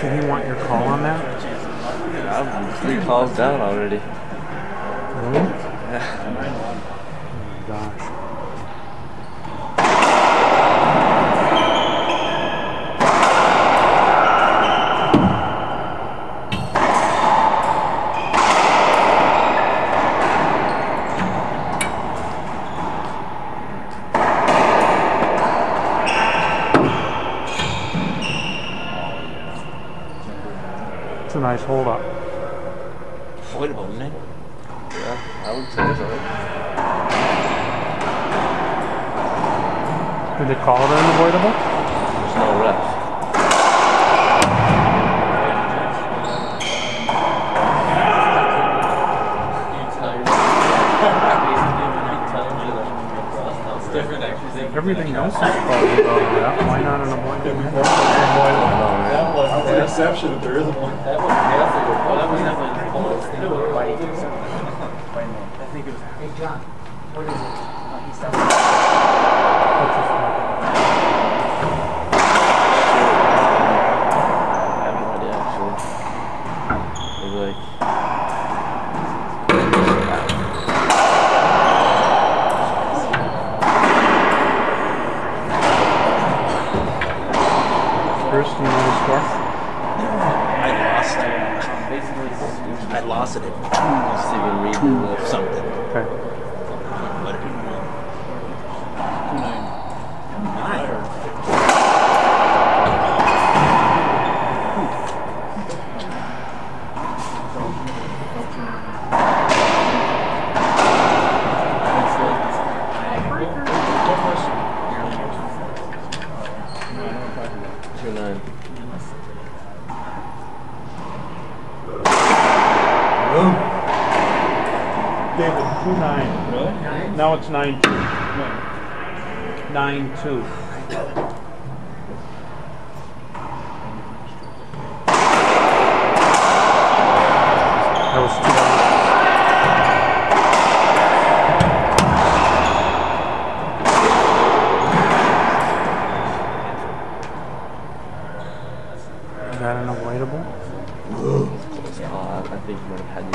Did he want your call on that? I'm three calls down already. Really? Yeah. It's a nice hold up. Avoidable, isn't it? Yeah, I would say so. Did they call it unavoidable? There's no rest. Everything else is called without that. Why not an avoidable? That was an exception if there isn't one. That was, that was definitely almost. I think it was. Hey, John, what is it? Oh, he's done. What's one? I have no idea actually. Maybe like Bruce, you know the score? I lost it. I lost it at Steven Reed did something. Okay. Two nine. David, two nine. Really? Now it's nine two. Nine two. That was two. Is that unavoidable? Uh, I think you might have had the